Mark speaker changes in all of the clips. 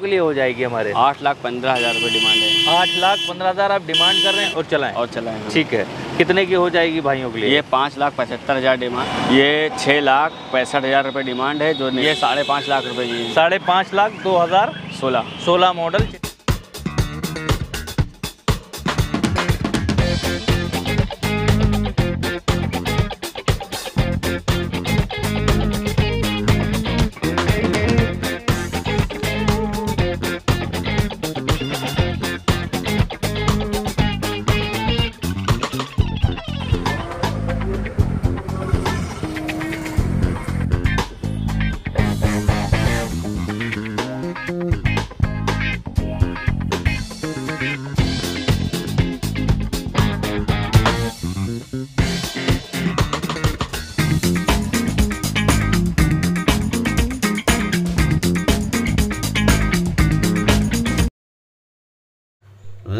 Speaker 1: के लिए हो जाएगी हमारे।
Speaker 2: आठ लाख पंद्रह हज़ार रुपये डिमांड है।
Speaker 1: आठ लाख पंद्रह हज़ार आप डिमांड कर रहे हैं और चलाएँ?
Speaker 2: और चलाएँ।
Speaker 1: ठीक है। कितने की हो जाएगी भाइयों के लिए?
Speaker 2: ये पाँच लाख पचहत्तर हज़ार डिमांड। ये छः लाख पैंसठ हज़ार रुपये डिमांड है जो ये साढ़े पाँच लाख रुपये की
Speaker 1: साढ़े पाँच लाख दो हज़ार
Speaker 2: सोलह।
Speaker 1: सोलह मॉडल।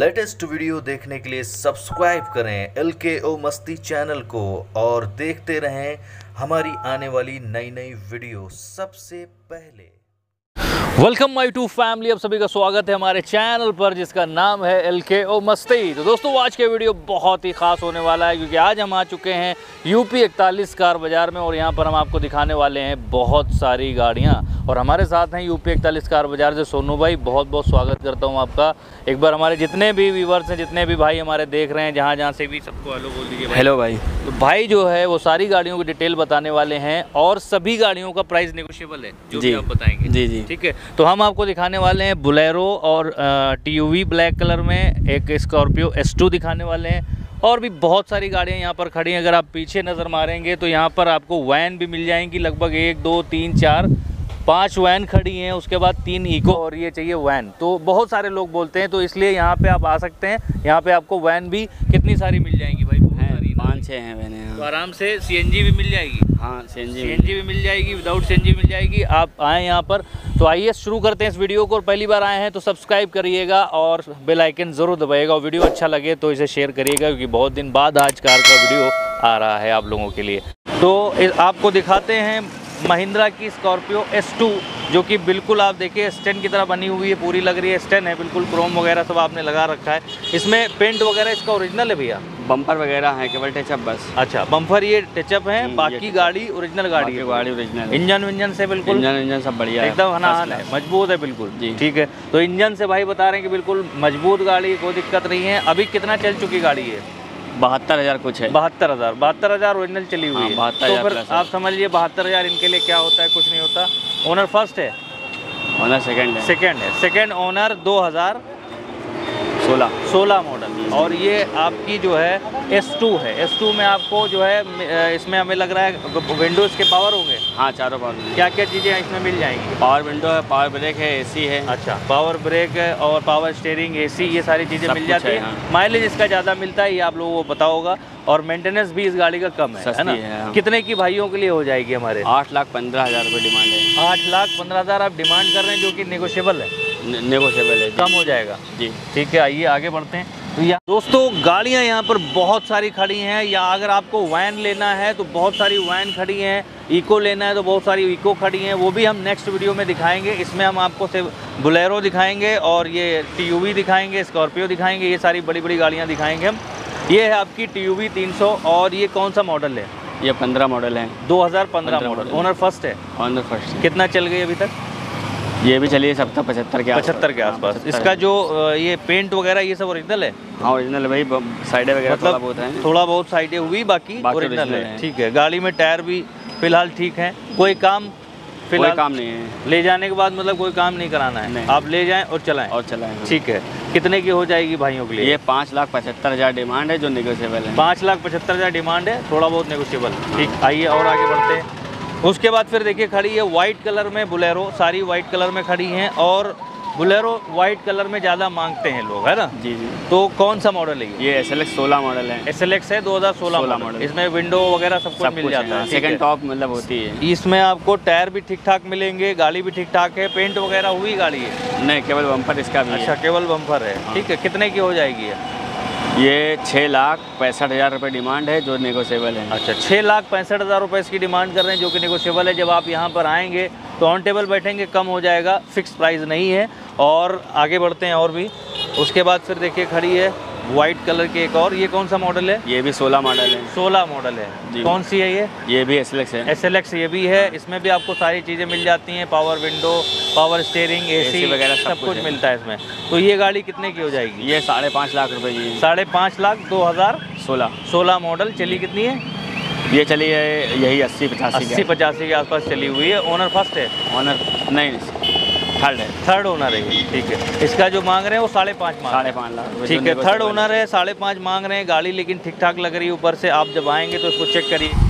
Speaker 3: लेटेस्ट वीडियो देखने के लिए सब्सक्राइब करें एल के ओ मस्ती चैनल को और देखते रहें हमारी आने वाली नई नई वीडियो सबसे पहले।
Speaker 1: वेलकम माई टू फैमिली अब सभी का स्वागत है हमारे चैनल पर जिसका नाम है एल के ओ मस्ती। तो दोस्तों आज के वीडियो बहुत ही खास होने वाला है क्योंकि आज हम आ चुके हैं यूपी इकतालीस कार बाज़ार में और यहाँ पर हम आपको दिखाने वाले हैं बहुत सारी गाड़ियाँ। और हमारे साथ हैं यूपी इकतालीस कार बाज़ार से सोनू भाई। बहुत बहुत स्वागत करता हूँ आपका। एक बार हमारे जितने भी व्यूवर्स हैं जितने भी भाई हमारे देख रहे हैं जहाँ जहाँ से भी सबको हेलो बोल दीजिए भाई।
Speaker 2: हेलो भाई।
Speaker 1: तो भाई जो है वो सारी गाड़ियों की डिटेल बताने वाले हैं और सभी गाड़ियों का प्राइस नेगोशिएबल है जो। भी आप बताएँगे।
Speaker 2: जी जी।
Speaker 1: ठीक है? तो हम आपको दिखाने वाले हैं बुलेरो और टी यू ब्लैक कलर में, एक स्कॉर्पियो एस दिखाने वाले हैं। और भी बहुत सारी गाड़ियाँ यहाँ पर खड़ी हैं। अगर आप पीछे नज़र मारेंगे तो यहाँ पर आपको वैन भी मिल जाएँगी, लगभग एक, दो, तीन, चार, पाँच वैन खड़ी हैं। उसके बाद तीन इको और ये चाहिए वैन। तो बहुत सारे लोग बोलते हैं तो इसलिए यहाँ पे आप आ सकते हैं। यहाँ पे आपको वैन भी कितनी सारी मिल जाएँगी भाई?
Speaker 2: पाँच छः हैं मैंने
Speaker 1: तो आराम से सीएनजी भी मिल जाएगी।
Speaker 2: हाँ सी एन
Speaker 1: सीएनजी भी मिल जाएगी विदाउट सीएनजी मिल जाएगी। आप आए यहाँ पर। तो आइए शुरू करते हैं इस वीडियो को। और पहली बार आए हैं तो सब्सक्राइब करिएगा और बेल आइकन ज़रूर दबाइएगा। और वीडियो अच्छा लगे तो इसे शेयर करिएगा क्योंकि बहुत दिन बाद आज कार का वीडियो आ रहा है आप लोगों के लिए। तो आपको दिखाते हैं महिंद्रा की स्कॉर्पियो एस जो कि बिल्कुल आप देखिए स्टैंड की तरह बनी हुई है पूरी लग रही है। स्टैंड है बिल्कुल क्रोम वगैरह सब आपने लगा रखा है। इसमें पेंट वगैरह इसका ओरिजिनल है भैया?
Speaker 2: बम्पर वगैरह हैं केवल टचअप बस।
Speaker 1: अच्छा बम्फर ये टचअप है
Speaker 2: हम्म,
Speaker 1: बाकी गाड़ी ओरिजिनल गाड़ी है।
Speaker 2: गाड़ी ओरिजिनल
Speaker 1: इंजन विंजन से बिल्कुल?
Speaker 2: इंजन इंजन सब बढ़िया
Speaker 1: एकदम हना है मज़बूत है बिल्कुल।
Speaker 2: जी।
Speaker 1: ठीक है तो इंजन से भाई बता रहे हैं कि बिल्कुल मज़बूत गाड़ी कोई दिक्कत नहीं है। अभी कितना चल चुकी गाड़ी है?
Speaker 2: बहत्तर हज़ार कुछ है।
Speaker 1: बहत्तर हज़ार। बहत्तर हज़ार ओरिजिनल चली हुई
Speaker 2: हाँ,
Speaker 1: है।
Speaker 2: 72,000
Speaker 1: तो फिर आप समझ लीजिए बहत्तर हज़ार इनके लिए क्या होता है कुछ नहीं होता। ओनर फ़र्स्ट है?
Speaker 2: ओनर सेकंड है।
Speaker 1: सेकंड है। सेकंड ओनर 2016
Speaker 2: सोलह।
Speaker 1: मॉडल और ये आपकी जो है S2 है। S2 में आपको जो है इसमें हमें लग रहा है विंडोज़ के पावर होंगे?
Speaker 2: हाँ चारों पावर
Speaker 1: क्या क्या चीज़ें इसमें मिल जाएँगी?
Speaker 2: पावर विंडो है पावर ब्रेक है एसी है।
Speaker 1: अच्छा पावर ब्रेक और पावर स्टेयरिंग एसी ये सारी चीज़ें मिल जाती
Speaker 2: है,
Speaker 1: है।
Speaker 2: हाँ।
Speaker 1: माइलेज इसका ज़्यादा मिलता है ये आप लोगों को पता होगा। और मेंटेनेंस भी इस गाड़ी का कम है है ना?
Speaker 2: है, हाँ।
Speaker 1: कितने की भाइयों के लिए हो जाएगी हमारे?
Speaker 2: आठ लाख पंद्रह हज़ार रुपये डिमांड है।
Speaker 1: आठ लाख पंद्रह हज़ार आप डिमांड कर रहे हैं जो कि नेगोशियबल है।
Speaker 2: नेगोशियबल है
Speaker 1: कम हो जाएगा।
Speaker 2: जी।
Speaker 1: ठीक है आइए आगे बढ़ते हैं। या दोस्तों गाड़ियाँ यहाँ पर बहुत सारी खड़ी हैं। या अगर आपको वैन लेना है तो बहुत सारी वैन खड़ी हैं। इको लेना है तो बहुत सारी इको खड़ी हैं। वो भी हम नेक्स्ट वीडियो में दिखाएँगे। इसमें हम आपको सिर्फ़ बुलेरो दिखाएँगे और ये टीयूवी दिखाएँगे स्कॉर्पियो दिखाएँगे। ये सारी बड़ी बड़ी गाड़ियाँ दिखाएँगे हम। ये है आपकी टी यू और ये कौन सा मॉडल है?
Speaker 2: ये पंद्रह मॉडल है।
Speaker 1: 2015
Speaker 2: 15
Speaker 1: मॉडल। ओनर फ़र्स्ट है।
Speaker 2: Owner first.
Speaker 1: कितना चल गई अभी तक?
Speaker 2: ये भी चलिए सत्तर पचहत्तर के आसपास।
Speaker 1: पचहत्तर के
Speaker 2: हाँ,
Speaker 1: आसपास इसका जो ये पेंट वगैरह ये सब ओरिजिनल है?
Speaker 2: हाँ ओरिजिनल है भाई साइडें वगैरह थोड़ा बहुत है।
Speaker 1: मतलब थोड़ा बहुत साइडें हुई बाकी ओरिजिनल है।
Speaker 2: है।
Speaker 1: ठीक है गाड़ी में टायर भी फ़िलहाल ठीक है। कोई काम
Speaker 2: कोई
Speaker 1: फ़िलहाल
Speaker 2: काम नहीं है।
Speaker 1: ले जाने के बाद मतलब कोई काम नहीं कराना है।
Speaker 2: नहीं।
Speaker 1: आप ले जाएँ और चलाएँ।
Speaker 2: और चलाएँगे
Speaker 1: ठीक है। कितने की हो जाएगी भाइयों के लिए?
Speaker 2: ये पाँच लाख पचहत्तर हज़ार डिमांड है जो निगोशियबल है।
Speaker 1: पाँच लाख पचहत्तर हज़ार डिमांड है थोड़ा बहुत नेगोशियबल ठीक आइए और आगे बढ़ते हैं। उसके बाद फिर देखिए खड़ी है वाइट कलर में बुलेरो सारी वाइट कलर में खड़ी हैं और बुलेरो वाइट कलर में ज़्यादा मांगते हैं लोग है ना?
Speaker 2: जी जी।
Speaker 1: तो कौन सा मॉडल है ये?
Speaker 2: ये एस एल एक्स सोलह मॉडल है।
Speaker 1: एस एल एक्स है 2016
Speaker 2: 16
Speaker 1: सोलह
Speaker 2: मॉडल।
Speaker 1: इसमें विंडो वगैरह सब कुछ
Speaker 2: सब
Speaker 1: मिल
Speaker 2: कुछ
Speaker 1: जाता है
Speaker 2: सेकंड टॉप मतलब होती है।
Speaker 1: इसमें आपको टायर भी ठीक ठाक मिलेंगे गाड़ी भी ठीक ठाक है पेंट वगैरह हुई गाड़ी है?
Speaker 2: नहीं केवल बम्पर इसका भी
Speaker 1: अच्छा केवल बम्पर है।
Speaker 2: हाँ।
Speaker 1: ठीक है कितने की हो जाएगी ये
Speaker 2: छः लाख पैंसठ हज़ार रुपये डिमांड है, जो नेगोशियबल है।
Speaker 1: अच्छा छः लाख पैंसठ हज़ार रुपये इसकी डिमांड कर रहे हैं, जो कि नेगोशियबल है। जब आप यहाँ पर आएँगे तो ऑन टेबल बैठेंगे, कम हो जाएगा फिक्स प्राइस नहीं है। और आगे बढ़ते हैं और भी। उसके बाद फिर देखिए, खड़ी है। वाइट कलर की एक और ये कौन सा मॉडल है?
Speaker 2: ये भी सोलह मॉडल है।
Speaker 1: 16 मॉडल है। कौन सी है ये?
Speaker 2: ये भी एसएलएक्स है।
Speaker 1: एस एल ये भी है। इसमें भी आपको सारी चीज़ें मिल जाती हैं। Power window power steering AC
Speaker 2: वगैरह सब
Speaker 1: सब
Speaker 2: कुछ है।
Speaker 1: मिलता है इसमें। तो ये गाड़ी कितने की हो जाएगी?
Speaker 2: ये साढ़े पाँच लाख रुपए की।
Speaker 1: साढ़े पाँच लाख दो हज़ार
Speaker 2: सोलह।
Speaker 1: सोलह मॉडल चली कितनी है?
Speaker 2: ये चली है यही अस्सी पचासी
Speaker 1: अस्सी पचासी के आसपास चली हुई है। ओनर फ़र्स्ट है?
Speaker 2: ऑनर नहीं थर्ड है
Speaker 1: थर्ड ओनर है ये ठीक है। इसका जो मांग रहे हैं वो साढ़े पाँच मांग
Speaker 2: साढ़े पाँच लाख।
Speaker 1: ठीक है थर्ड ओनर है साढ़े पाँच मांग रहे हैं। गाड़ी लेकिन ठीक ठाक लग रही है ऊपर से आप जब आएँगे तो उसको चेक करिए।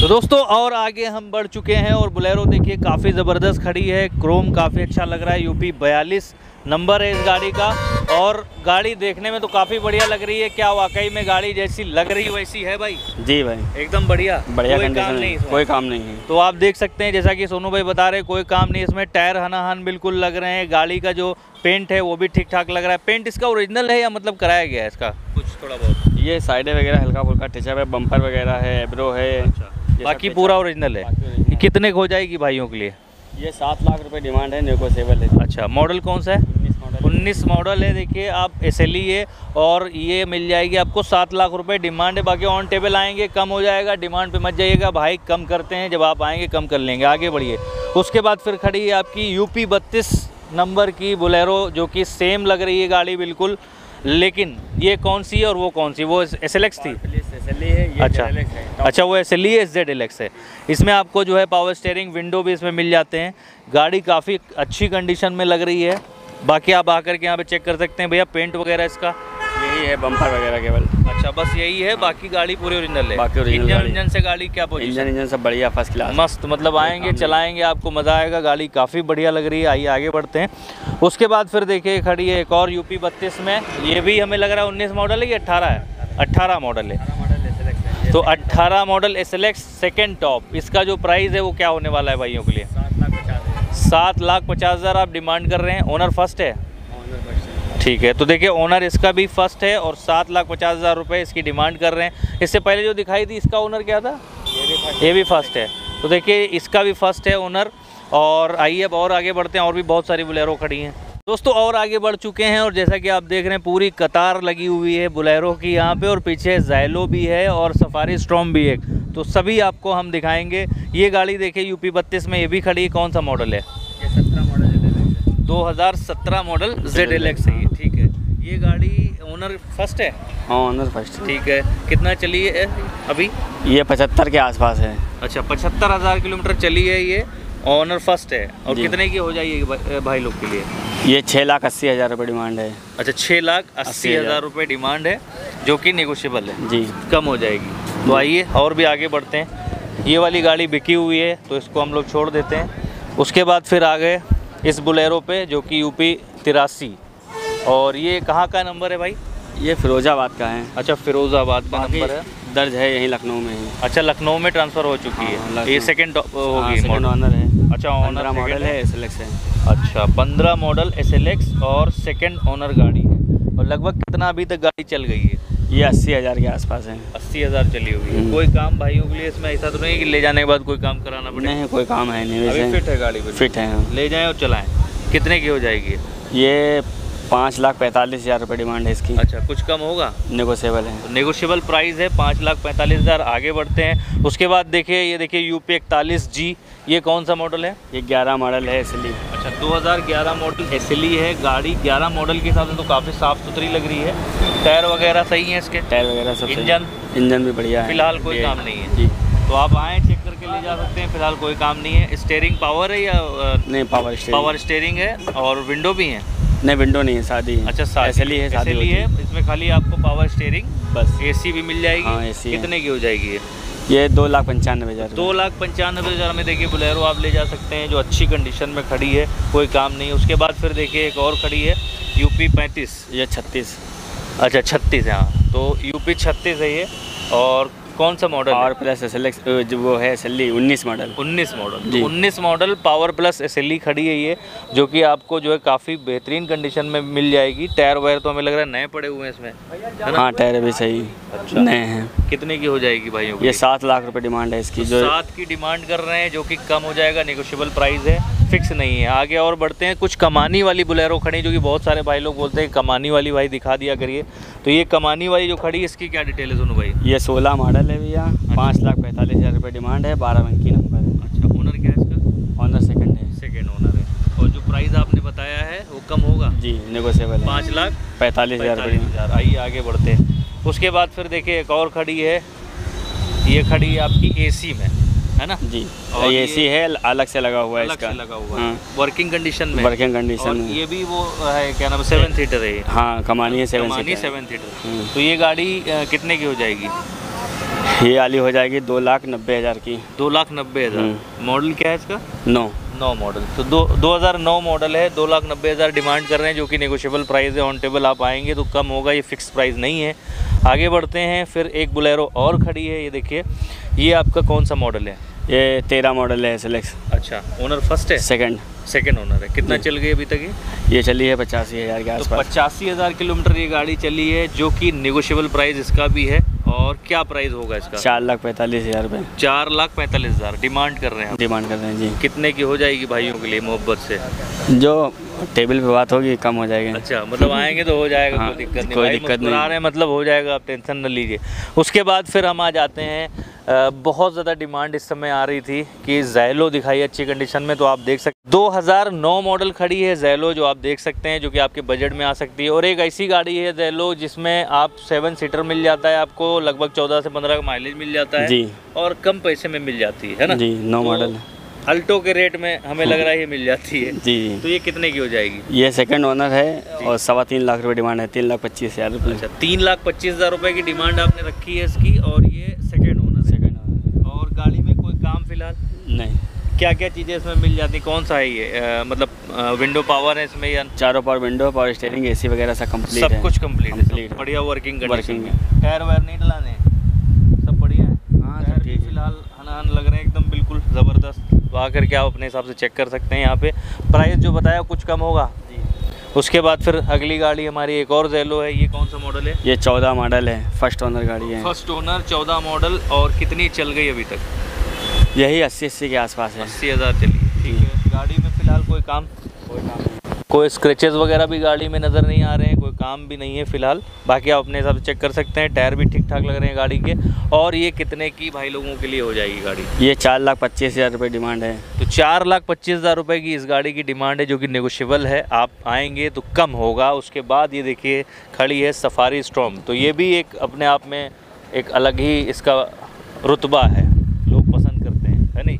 Speaker 1: तो दोस्तों और आगे हम बढ़ चुके हैं और बुलेरो देखिए काफ़ी ज़बरदस्त खड़ी है। क्रोम काफ़ी अच्छा लग रहा है यूपी बयालीस। नंबर है इस गाड़ी का और गाड़ी देखने में तो काफ़ी बढ़िया लग रही है। क्या वाकई में गाड़ी जैसी लग रही वैसी है भाई?
Speaker 2: जी भाई।
Speaker 1: एकदम बढ़िया।
Speaker 2: बढ़िया
Speaker 1: कोई काम नहीं
Speaker 2: है। कोई काम नहीं है।
Speaker 1: तो आप देख सकते हैं जैसा कि सोनू भाई बता रहे कोई काम नहीं इसमें। टायर हनाहन बिल्कुल लग रहे हैं। गाड़ी का जो पेंट है वो भी ठीक ठाक लग रहा है। पेंट इसका ओरिजिनल है या मतलब कराया गया है इसका? कुछ थोड़ा बहुत।
Speaker 2: ये साइडें वगैरह हल्का फुल्का टचअप है बम्पर वगैरह है एब्रो है।
Speaker 1: बाकी पूरा ओरिजिनल है। कितने को हो जाएगी भाइयों के लिए?
Speaker 2: ये सात लाख रुपए डिमांड है नेगोशिएबल है
Speaker 1: अच्छा मॉडल कौन सा है?
Speaker 2: उन्नीस मॉडल
Speaker 1: उन्नीस मॉडल है देखिए आप एस है और ये मिल जाएगी आपको सात लाख रुपए डिमांड है। बाकी ऑन टेबल आएँगे कम हो जाएगा डिमांड पे मत जाइएगा। भाई कम करते हैं जब आप आएँगे कम कर लेंगे आगे बढ़िए। उसके बाद फिर खड़ी है आपकी यूपी बत्तीस नंबर की बोलेरो जो कि सेम लग रही है गाड़ी बिल्कुल। लेकिन ये कौन सी है और वो कौन सी? वो एस एल एक्स थी?
Speaker 2: है
Speaker 1: अच्छा।
Speaker 2: है।
Speaker 1: अच्छा वो S L S Z L X है। इसमें आपको जो है पावर स्टेयरिंग विंडो भी इसमें मिल जाते हैं। गाड़ी काफ़ी अच्छी कंडीशन में लग रही है। बाकी आप आकर के यहाँ पे चेक कर सकते हैं भैया पेंट वगैरह इसका।
Speaker 2: यही है बम्पर वगैरह केवल।
Speaker 1: अच्छा बस यही है बाकी गाड़ी पूरी ओरिजिनल है।
Speaker 2: बाकी
Speaker 1: इंजन इंजन से गाड़ी क्या
Speaker 2: इंजन इंजन सब बढ़िया फ़र्स्ट क्लास
Speaker 1: मस्त मतलब आएँगे चलाएँगे आपको मज़ा आएगा गाड़ी काफ़ी बढ़िया लग रही है आइए आगे बढ़ते हैं। उसके बाद फिर देखिए खड़ी है एक और यूपी बत्तीस में। ये भी हमें लग रहा है उन्नीस मॉडल है कि अट्ठारह है? अट्ठारह मॉडल है। तो 18 model S L second top इसका जो प्राइस है वो क्या होने वाला है भाइयों के लिए? सात लाख पचास हज़ार आप डिमांड कर रहे हैं ओनर फ़र्स्ट है? ठीक है तो देखिए ओनर इसका भी फ़र्स्ट है और सात लाख पचास हज़ार रुपये इसकी डिमांड कर रहे हैं। इससे पहले जो दिखाई थी इसका ओनर क्या था? ये भी फ़र्स्ट है। तो देखिए इसका भी फ़र्स्ट है ओनर और आइए अब और आगे बढ़ते हैं और भी बहुत सारी बुलेरो खड़ी हैं। दोस्तों और आगे बढ़ चुके हैं और जैसा कि आप देख रहे हैं पूरी कतार लगी हुई है बुलेरो की यहाँ पे और पीछे जैलो भी है और सफारी स्ट्रॉम भी है तो सभी आपको हम दिखाएँगे। ये गाड़ी देखिए यूपी बत्तीस में ये भी खड़ी है। कौन सा मॉडल है?
Speaker 2: ये सत्रह model
Speaker 1: 2017 model Z L X है ये ठीक है। ये गाड़ी ओनर फ़र्स्ट है?
Speaker 2: हाँ ऑनर फ़र्स्ट
Speaker 1: ठीक है। कितना चली है अभी?
Speaker 2: ये पचहत्तर के आसपास है।
Speaker 1: अच्छा पचहत्तर हज़ार किलोमीटर चली है ये ऑनर फ़र्स्ट है। और कितने की हो जाएगी भा- भाई लोग के लिए?
Speaker 2: ये छः लाख अस्सी हज़ार रुपये डिमांड है।
Speaker 1: अच्छा छः लाख अस्सी
Speaker 2: हज़ार।
Speaker 1: हज़ार रुपये डिमांड है जो कि निगोशियबल है।
Speaker 2: जी।
Speaker 1: कम हो जाएगी। तो आइए और भी आगे बढ़ते हैं। ये वाली गाड़ी बिकी हुई है तो इसको हम लोग छोड़ देते हैं। उसके बाद फिर आ गए इस बुलेरो पे जो कि यूपी तिरासी। और ये कहाँ का नंबर है भाई?
Speaker 2: ये फिरोजाबाद का है।
Speaker 1: अच्छा फिरोज़ाबाद का नंबर है।
Speaker 2: दर्ज है यहीं लखनऊ में ही।
Speaker 1: अच्छा लखनऊ में ट्रांसफ़र हो चुकी
Speaker 2: हाँ,
Speaker 1: है ये सेकेंड
Speaker 2: हाँ,
Speaker 1: होगी
Speaker 2: ऑनर है।
Speaker 1: अच्छा ऑनर
Speaker 2: मॉडल है। एस है।
Speaker 1: अच्छा पंद्रह मॉडल एस एल एक्स और सेकेंड ऑनर गाड़ी है। और लगभग कितना अभी तक गाड़ी चल गई है?
Speaker 2: ये अस्सी हज़ार के आसपास है।
Speaker 1: अस्सी हज़ार चली हुई है
Speaker 2: हम्म।
Speaker 1: कोई काम भाइयों के लिए इसमें ऐसा तो नहीं कि ले जाने के बाद कोई काम कराना पड़े।
Speaker 2: नहीं कोई काम है नहीं
Speaker 1: अभी फिट है गाड़ी बिल्कुल।
Speaker 2: फिट है हाँ।
Speaker 1: ले जाएँ और चलाएँ। कितने की हो जाएगी?
Speaker 2: ये पाँच लाख पैंतालीस हज़ार रुपये डिमांड है इसकी।
Speaker 1: अच्छा कुछ कम होगा?
Speaker 2: नेगोशिएबल है।
Speaker 1: नेगोशियबल प्राइस है पाँच लाख पैंतालीस हज़ार। आगे बढ़ते हैं। उसके बाद देखिए ये देखिए यूपी इकतालीस जी ये कौन सा मॉडल है?
Speaker 2: ये ग्यारह मॉडल है इसलिए
Speaker 1: अच्छा 2011 मॉडल एस है गाड़ी 11 मॉडल के हिसाब से तो काफ़ी साफ़ सुथरी लग रही है। टायर वगैरह सही है इसके?
Speaker 2: टायर वगैरह सब सही।
Speaker 1: इंजन?
Speaker 2: इंजन भी बढ़िया है।
Speaker 1: फ़िलहाल कोई काम नहीं है।
Speaker 2: जी।
Speaker 1: तो आप आएँ चेक करके ले जा सकते हैं फ़िलहाल कोई काम नहीं है। स्टेयरिंग पावर है या
Speaker 2: नहीं पावर
Speaker 1: पावर स्टेयरिंग है और विंडो भी है?
Speaker 2: नहीं विंडो नहीं है शादी
Speaker 1: अच्छा साथ
Speaker 2: ऐसे है शादी
Speaker 1: SLE है। इसमें खाली आपको पावर स्टेयरिंग
Speaker 2: बस।
Speaker 1: एसी भी मिल जाएगी।
Speaker 2: हाँ, है।
Speaker 1: कितने की हो जाएगी ये
Speaker 2: दो लाख पंचानवे हज़ार
Speaker 1: दो लाख पंचानवे हज़ार में देखिए बुलेरो आप ले जा सकते हैं जो अच्छी कंडीशन में खड़ी है कोई काम नहीं उसके बाद फिर देखिए एक और खड़ी है यूपी पैंतीस।
Speaker 2: या छत्तीस।
Speaker 1: अच्छा छत्तीस है हाँ। तो यूपी छत्तीस है ये और कौन सा model
Speaker 2: power plus S L वो है एस एल उन्नीस मॉडल
Speaker 1: उन्नीस मॉडल
Speaker 2: जी।
Speaker 1: उन्नीस model power plus S L खड़ी है ये जो कि आपको जो है काफ़ी बेहतरीन कंडीशन में मिल जाएगी। टायर वायर तो हमें लग रहा है नए पड़े हुए हैं इसमें। हाँ
Speaker 2: टायर भी सही।
Speaker 1: अच्छा।
Speaker 2: नए हैं।
Speaker 1: कितने की हो जाएगी भाइयों
Speaker 2: ये सात लाख रुपए डिमांड है इसकी जो
Speaker 1: सात की डिमांड कर रहे हैं जो कि कम हो जाएगा निगोशियबल प्राइस है। फिक्स नहीं है। आगे और बढ़ते हैं। कुछ कमानी वाली बुलेरो खड़ी जो कि बहुत सारे भाई लोग बोलते हैं कमानी वाली भाई दिखा दिया करिए। तो ये कमानी वाली जो खड़ी है इसकी क्या डिटेल है सोनू भाई?
Speaker 2: ये सोलह मॉडल है भैया। पाँच लाख पैंतालीस हज़ार रुपये डिमांड है बारह अंक की नंबर है।
Speaker 1: अच्छा ओनर क्या है इसका?
Speaker 2: ऑनर सेकेंड है।
Speaker 1: सेकेंड ओनर है। और जो प्राइस आपने बताया है वो कम होगा?
Speaker 2: जी नेगोशियबल
Speaker 1: पाँच लाख?
Speaker 2: पैंतालीस हज़ार
Speaker 1: हज़ार। आइए आगे बढ़ते हैं। उसके बाद फिर देखिए एक और खड़ी है। ये खड़ी है आपकी एसी में। है ना?
Speaker 2: जी।
Speaker 1: और
Speaker 2: ये एसी है अलग से लगा हुआ है
Speaker 1: अलग
Speaker 2: इसका।
Speaker 1: से लगा हुआ है।
Speaker 2: हाँ,
Speaker 1: वर्किंग कंडीशन में।
Speaker 2: वर्किंग कंडीशन में।
Speaker 1: ये भी वो है क्या नाम है सेवन सीटर है
Speaker 2: हाँ कमानी है सेवन
Speaker 1: कमानी
Speaker 2: सीटर
Speaker 1: सेवन सीटर। तो ये गाड़ी कितने की हो जाएगी?
Speaker 2: ये वाली हो जाएगी दो लाख नब्बे हज़ार की।
Speaker 1: दो लाख नब्बे हज़ार।
Speaker 2: हम्म।
Speaker 1: मॉडल क्या है इसका?
Speaker 2: नौ।
Speaker 1: नौ मॉडल। तो दो दो हज़ार नौ मॉडल है दो लाख नब्बे हज़ार डिमांड कर रहे हैं जो कि नेगोशियबल प्राइस है ऑन टेबल आप आएँगे तो कम होगा ये फिक्स प्राइस नहीं है। आगे बढ़ते हैं फिर एक बुलेरो और खड़ी है ये देखिए। ये आपका कौन सा मॉडल है?
Speaker 2: ये तेरह मॉडल है एस
Speaker 1: अच्छा ओनर फ़र्स्ट है?
Speaker 2: सेकंड
Speaker 1: सेकंड ओनर है। कितना चल गई अभी तक ये?
Speaker 2: ये चली है पचासी हज़ार के
Speaker 1: तो
Speaker 2: आसपास।
Speaker 1: पचासी हज़ार किलोमीटर ये गाड़ी चली है जो कि निगोशियबल प्राइस इसका भी है और क्या प्राइस होगा इसका?
Speaker 2: चार लाख पैंतालीस हज़ार रुपये
Speaker 1: चार लाख पैंतालीस हज़ार। डिमांड कर रहे हैं
Speaker 2: डिमांड कर रहे हैं जी।
Speaker 1: कितने की हो जाएगी भाइयों के लिए मोहब्बत से?
Speaker 2: जो टेबल पे बात होगी कम हो जाएगी।
Speaker 1: अच्छा मतलब आएँगे तो हो जाएगा
Speaker 2: हाँ,
Speaker 1: कोई दिक्कत नहीं।
Speaker 2: कोई दिक्कत नहीं।
Speaker 1: रहे हैं मतलब हो जाएगा आप टेंशन न लीजिए। उसके बाद फिर हम आ जाते हैं बहुत ज़्यादा डिमांड इस समय आ रही थी कि जैलो दिखाई अच्छी कंडीशन में तो आप देख सकते 2009 मॉडल खड़ी है जैलो जो आप देख सकते हैं जो कि आपके बजट में आ सकती है। और एक ऐसी गाड़ी है जैलो जिसमें आप सेवन सीटर मिल जाता है आपको लगभग 14 से 15 का माइलेज मिल जाता है।
Speaker 2: जी।
Speaker 1: और कम पैसे में मिल जाती है ना?
Speaker 2: जी नौ
Speaker 1: तो
Speaker 2: मॉडल
Speaker 1: अल्टो के रेट में हमें लग रहा है ये मिल जाती है।
Speaker 2: जी जी।
Speaker 1: तो ये कितने की हो जाएगी?
Speaker 2: ये सेकंड ओनर है और सवा तीन लाख रुपए डिमांड है तीन लाख पच्चीस हज़ार रुपये
Speaker 1: अच्छा तीन लाख पच्चीस हज़ार रुपये की डिमांड आपने रखी है इसकी और ये सेकेंड ओनर है
Speaker 2: सेकंड ओनर
Speaker 1: और गाड़ी में कोई काम फ़िलहाल
Speaker 2: नहीं।
Speaker 1: क्या क्या चीज़ें इसमें मिल जाती कौन सा है ये? अ, मतलब विंडो पावर है इसमें या
Speaker 2: चारों power window power steering AC वगैरह सब कंप्लीट
Speaker 1: सब
Speaker 2: है।
Speaker 1: कुछ कंप्लीट है। सब बढ़िया वर्किंग
Speaker 2: Working
Speaker 1: में टायर वायर नहीं डलाने? सब बढ़िया है?
Speaker 2: हाँ, सब ठीक
Speaker 1: फ़िलहाल हनान लग रहे हैं एकदम बिल्कुल ज़बरदस्त। तो आकर के आप अपने हिसाब से चेक कर सकते हैं यहाँ पे। प्राइस जो बताया कुछ कम होगा? उसके बाद फिर अगली गाड़ी हमारी एक और जेलो है। ये कौन सा मॉडल है?
Speaker 2: ये चौदह मॉडल है। फ़र्स्ट ओनर गाड़ी है।
Speaker 1: फ़र्स्ट ओनर चौदह मॉडल और कितनी चल गई अभी तक?
Speaker 2: यही अस्सी अस्सी के आसपास है।
Speaker 1: अस्सी हज़ार चली है ठीक है। गाड़ी में फ़िलहाल कोई काम?
Speaker 2: कोई काम नहीं।
Speaker 1: कोई स्क्रैचेस वगैरह भी गाड़ी में नज़र नहीं आ रहे हैं कोई काम भी नहीं है फ़िलहाल। बाकी आप अपने हिसाब से चेक कर सकते हैं टायर भी ठीक ठाक लग रहे हैं गाड़ी के। और ये कितने की भाई लोगों के लिए हो जाएगी गाड़ी?
Speaker 2: ये चार लाख पच्चीस हज़ार रुपये डिमांड है।
Speaker 1: तो चार लाख पच्चीस हज़ार रुपये की इस गाड़ी की डिमांड है जो कि नेगोशियबल है। आप आएँगे तो कम होगा उसके बाद ये देखिए खड़ी है सफारी स्ट्रॉम तो ये भी एक अपने आप में एक अलग ही इसका रुतबा है। हैं नहीं?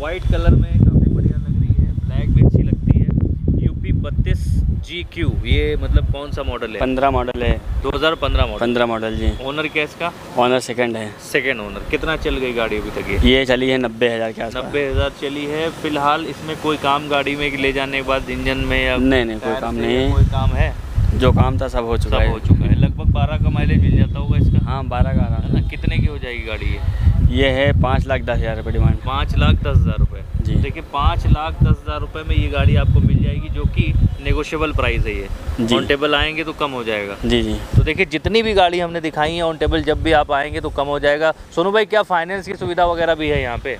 Speaker 1: वाइट कलर में काफ़ी बढ़िया लग रही है ब्लैक भी अच्छी लगती है। यूपी बत्तीस जी क्यू ये मतलब कौन सा मॉडल है?
Speaker 2: पंद्रह मॉडल है।
Speaker 1: 2015 मॉडल
Speaker 2: पंद्रह मॉडल जी।
Speaker 1: ओनर क्या इसका?
Speaker 2: ऑनर सेकंड है।
Speaker 1: सेकेंड ओनर कितना चल गई गाड़ी अभी तक ये?
Speaker 2: ये चली है नब्बे हज़ार के आसपास।
Speaker 1: नब्बे हज़ार चली है। फ़िलहाल इसमें कोई काम गाड़ी में ले जाने के बाद इंजन में या
Speaker 2: नहीं नहीं कोई काम नहीं है।
Speaker 1: कोई काम है?
Speaker 2: जो काम था सब हो चुका
Speaker 1: सब
Speaker 2: है।
Speaker 1: हो चुका है। लगभग बारह का माइलेज मिल जाता होगा इसका।
Speaker 2: हाँ बारह का
Speaker 1: आ
Speaker 2: रहा है
Speaker 1: ना? कितने की हो जाएगी गाड़ी ये?
Speaker 2: ये है पाँच लाख दस हज़ार रुपये डिमांड।
Speaker 1: पाँच लाख दस हज़ार रुपये।
Speaker 2: जी।
Speaker 1: देखिए पाँच लाख दस हज़ार रुपये में ये गाड़ी आपको मिल जाएगी जो कि नेगोशियबल प्राइस है ये।
Speaker 2: जी।
Speaker 1: ऑन टेबल आएँगे तो कम हो जाएगा।
Speaker 2: जी जी।
Speaker 1: तो देखिए जितनी भी गाड़ी हमने दिखाई है ऑन टेबल जब भी आप आएँगे तो कम हो जाएगा। सोनू भाई क्या फाइनेंस की सुविधा वगैरह भी है यहाँ पे?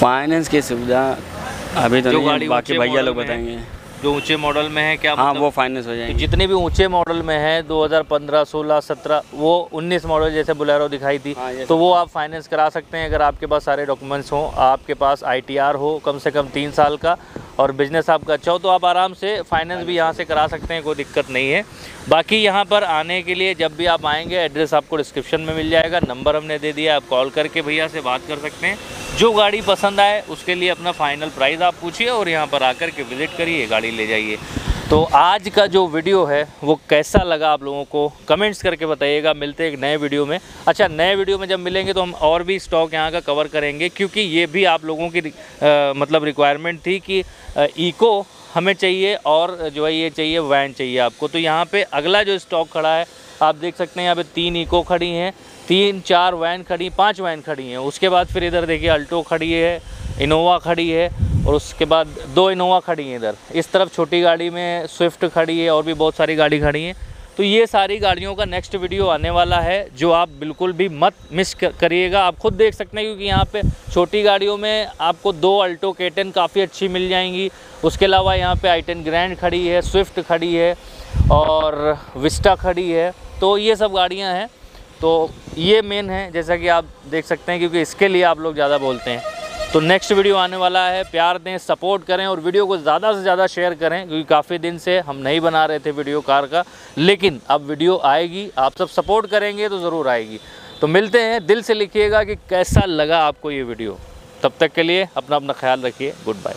Speaker 2: फाइनेंस की सुविधा अभी तो
Speaker 1: जो गाड़ी
Speaker 2: बाकी भैया लोग बताएँगे।
Speaker 1: जो ऊँचे मॉडल में है क्या
Speaker 2: हाँ
Speaker 1: मतलब?
Speaker 2: वो फाइनेंस हो
Speaker 1: तो
Speaker 2: जाएँगे
Speaker 1: जितने भी ऊँचे मॉडल में है 2015, 16, 17 वो 19 मॉडल जैसे बुलेरो दिखाई थी
Speaker 2: हाँ,
Speaker 1: तो वो आप फाइनेंस करा सकते हैं अगर आपके पास सारे डॉक्यूमेंट्स हों आपके पास आईटीआर हो कम से कम तीन साल का और बिज़नेस आपका अच्छा हो तो आप आराम से फाइनेंस भी यहाँ से करा सकते हैं कोई दिक्कत नहीं है। बाकी यहाँ पर आने के लिए जब भी आप आएँगे एड्रेस आपको डिस्क्रिप्शन में मिल जाएगा नंबर हमने दे दिया आप कॉल करके भैया से बात कर सकते हैं। जो गाड़ी पसंद आए उसके लिए अपना फाइनल प्राइस आप पूछिए और यहाँ पर आकर के विज़िट करिए गाड़ी ले जाइए। तो आज का जो वीडियो है वो कैसा लगा आप लोगों को? कमेंट्स करके बताइएगा मिलते हैं एक नए वीडियो में। अच्छा नए वीडियो में जब मिलेंगे तो हम और भी स्टॉक यहाँ का कवर करेंगे क्योंकि ये भी आप लोगों की अ, मतलब रिक्वायरमेंट थी कि इको हमें चाहिए और जो है ये चाहिए वैन चाहिए आपको। तो यहाँ पे अगला जो स्टॉक खड़ा है आप देख सकते हैं यहाँ पे तीन इको खड़ी हैं। तीन, चार वैन खड़ी, पाँच वैन खड़ी हैं। उसके बाद फिर इधर देखिए, अल्टो खड़ी है, इनोवा खड़ी है, और उसके बाद दो इनोवा खड़ी हैं इधर। इस तरफ़ छोटी गाड़ी में स्विफ्ट खड़ी है, और भी बहुत सारी गाड़ी खड़ी हैं। तो ये सारी गाड़ियों का नेक्स्ट वीडियो आने वाला है, जो आप बिल्कुल भी मत मिस करिएगा। आप खुद देख सकते हैं, क्योंकि यहाँ पे छोटी गाड़ियों में आपको दो अल्टो केटन काफ़ी अच्छी मिल जाएँगी। उसके अलावा यहाँ पे आई टेन ग्रैंड खड़ी है स्विफ्ट खड़ी है, और विस्टा खड़ी है। तो ये सब गाड़ियाँ हैं। तो ये मेन है, जैसा कि आप देख सकते हैं, क्योंकि इसके लिए आप लोग ज़्यादा बोलते हैं। तो नेक्स्ट वीडियो आने वाला है। प्यार दें सपोर्ट करें और वीडियो को ज़्यादा से ज़्यादा शेयर करें, क्योंकि काफ़ी दिन से हम नहीं बना रहे थे वीडियो कार का। लेकिन अब वीडियो आएगी, आप सब सपोर्ट करेंगे तो ज़रूर आएगी। तो मिलते हैं, दिल से लिखिएगा कि कैसा लगा आपको ये वीडियो तब तक के लिए अपना अपना ख्याल रखिए। Good bye